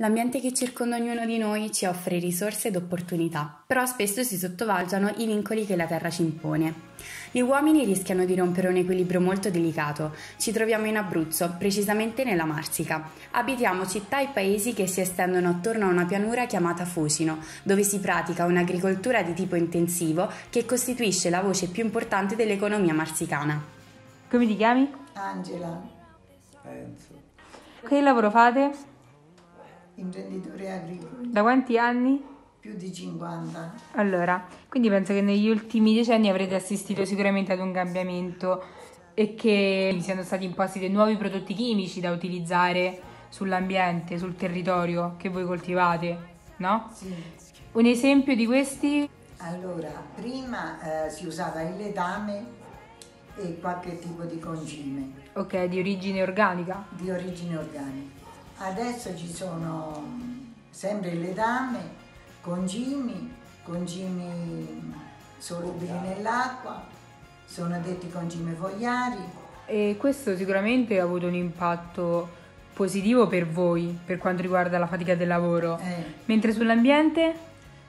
L'ambiente che circonda ognuno di noi ci offre risorse ed opportunità, però spesso si sottovalutano i vincoli che la Terra ci impone. Gli uomini rischiano di rompere un equilibrio molto delicato. Ci troviamo in Abruzzo, precisamente nella Marsica. Abitiamo città e paesi che si estendono attorno a una pianura chiamata Fusino, dove si pratica un'agricoltura di tipo intensivo che costituisce la voce più importante dell'economia marsicana. Come ti chiami? Angela, Penso. Che lavoro fate? Imprenditore agricolo, Da quanti anni? più di 50. Allora, quindi penso che negli ultimi decenni avrete assistito sicuramente ad un cambiamento e che siano stati imposti dei nuovi prodotti chimici da utilizzare sull'ambiente, sul territorio che voi coltivate, no? Sì. Un esempio di questi? Allora, prima eh, si usava il letame e qualche tipo di concime Ok, di origine organica. di origine organica. Adesso ci sono sempre il letame, concimi, concimi solubili nell'acqua, sono detti concime fogliari. E questo sicuramente ha avuto un impatto positivo per voi per quanto riguarda la fatica del lavoro. eh, Mentre sull'ambiente?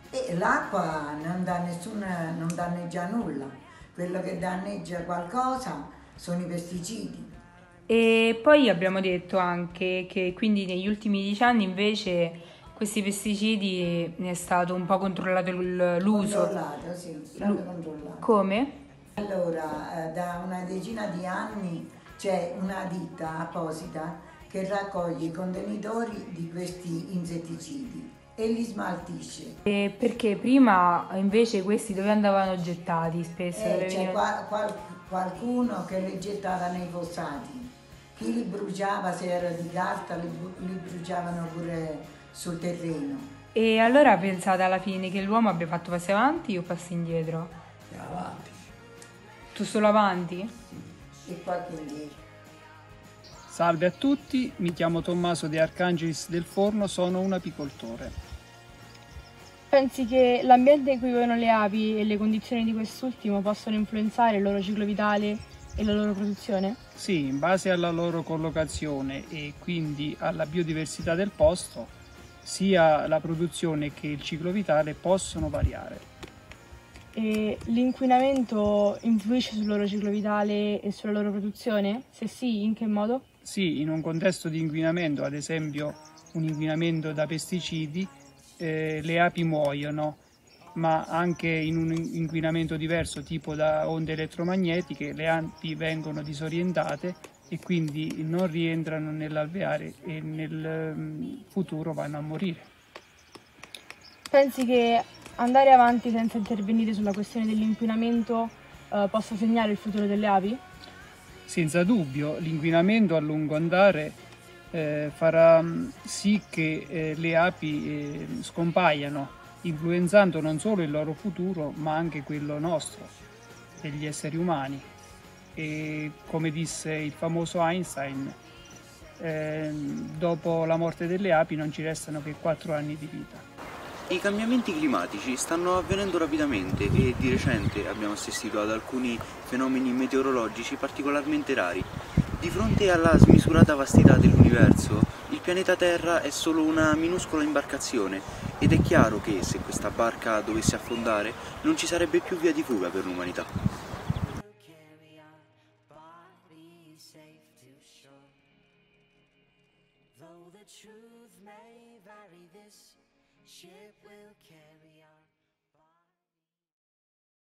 E l'acqua non, dà nessun, non danneggia nulla, quello che danneggia qualcosa sono i pesticidi. E poi abbiamo detto anche che quindi negli ultimi dieci anni invece questi pesticidi ne è stato un po' controllato l'uso. Controllato, sì, proprio controllato. Come? Allora, eh, da una decina di anni c'è una ditta apposita che raccoglie i contenitori di questi insetticidi e li smaltisce. E perché prima invece questi dove andavano gettati spesso? Eh, c'è venivano- qua- qual- qualcuno che li gettava nei fossati, chi li bruciava se era di carta li, li bruciavano pure sul terreno. E allora pensate alla fine che l'uomo abbia fatto passi avanti o passi indietro? E avanti. Tu solo avanti? E qualche indietro. Salve a tutti, mi chiamo Tommaso De Arcangelis del Forno, sono un apicoltore. Pensi che l'ambiente in cui vivono le api e le condizioni di quest'ultimo possono influenzare il loro ciclo vitale e la loro produzione? Sì, in base alla loro collocazione e quindi alla biodiversità del posto, sia la produzione che il ciclo vitale possono variare. E l'inquinamento influisce sul loro ciclo vitale e sulla loro produzione? Se sì, in che modo? Sì, in un contesto di inquinamento, ad esempio un inquinamento da pesticidi, eh, le api muoiono, ma anche in un inquinamento diverso, tipo da onde elettromagnetiche, le api vengono disorientate e quindi non rientrano nell'alveare e nel ehm, futuro vanno a morire. Pensi che andare avanti senza intervenire sulla questione dell'inquinamento eh, possa segnare il futuro delle api? Senza dubbio, l'inquinamento a lungo andare eh, farà mh, sì che eh, le api eh, scompaiano, influenzando non solo il loro futuro, ma anche quello nostro, degli esseri umani. E come disse il famoso Einstein, ehm, dopo la morte delle api non ci restano che quattro anni di vita. I cambiamenti climatici stanno avvenendo rapidamente e di recente abbiamo assistito ad alcuni fenomeni meteorologici particolarmente rari. Di fronte alla smisurata vastità dell'universo, pianeta Terra è solo una minuscola imbarcazione ed è chiaro che se questa barca dovesse affondare non ci sarebbe più via di fuga per l'umanità. the truth may vary, this ship will carry our